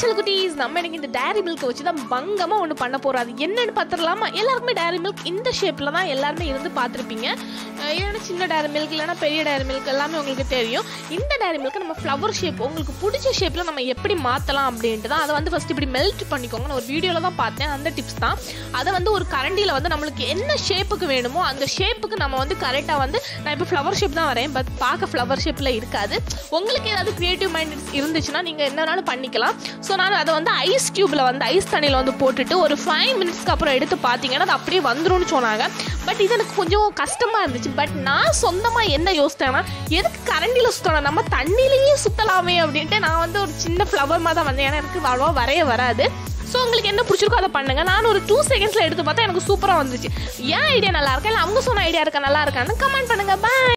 செல்குட்டீஸ் நம்ம எனக்கு இந்த டேரி மில்க் வச்சு தான் பங்கமாக ஒன்று பண்ண போகிறோம் அது என்னன்னு பார்த்துடலாமா? எல்லாருக்குமே டேரி மில்க் இந்த ஷேப்பில் தான் எல்லாருமே இருந்து பார்த்துருப்பீங்க. இல்லைன்னா சின்ன டேரி மில்க் இல்லைன்னா பெரிய டேரி மில்க் எல்லாமே உங்களுக்கு தெரியும். இந்த டேரி மில்க்கை நம்ம ஃப்ளவர் ஷேப் உங்களுக்கு பிடிச்ச ஷேப்பில் நம்ம எப்படி மாற்றலாம் அப்படின்ட்டு தான் அதை வந்து ஃபஸ்ட் இப்படி மெல்ட் பண்ணிக்கோங்க. நான் ஒரு வீடியோவில் தான் பார்த்தேன். அந்த டிப்ஸ் தான். அதை வந்து ஒரு கரண்டியில் வந்து நம்மளுக்கு என்ன ஷேப்புக்கு வேணுமோ அந்த ஷேப்புக்கு நம்ம வந்து கரெக்டாக வந்து நான் இப்போ ஃப்ளவர் ஷேப் தான் வரேன் பட் பார்க்க ஃப்ளவர் ஷேப்பில் இருக்காது. உங்களுக்கு ஏதாவது க்ரியேட்டிவ் மைண்ட் இருந்துச்சுன்னா நீங்கள் என்ன வேணாலும் பண்ணிக்கலாம். ஸோ ஸோ நான் அதை வந்து ஐஸ் க்யூப்பில் வந்து ஐஸ் தண்ணியில் வந்து போட்டுட்டு ஒரு ஃபைவ் மினிட்ஸ்க்கு அப்புறம் எடுத்து பார்த்தீங்கன்னா அது அப்படியே வந்துடும் சொன்னாங்க. பட் இது எனக்கு கொஞ்சம் கஷ்டமாக இருந்துச்சு. பட் நான் சொந்தமாக என்ன யோசித்தேன்னா எதுக்கு கரண்டியில் சுற்றணும் நம்ம தண்ணியிலேயே சுற்றலாமே அப்படின்ட்டு நான் வந்து ஒரு சின்ன ஃப்ளவர் மாதிரி தான் வந்தேன். ஏன்னா எனக்கு அவ்வளோவா வரைய வராது. ஸோ உங்களுக்கு என்ன பிடிச்சிருக்கோ அதை பண்ணுங்கள் நான் ஒரு டூ செகண்ட்ஸில் எடுத்து பார்த்தா எனக்கு சூப்பராக வந்துச்சு. ஏன் ஐடியா நல்லா இருக்கா? இல்லை அவங்க சொன்ன ஐடியா இருக்கா? நல்லா இருக்கான்னு கமெண்ட் பண்ணுங்கள் பாய்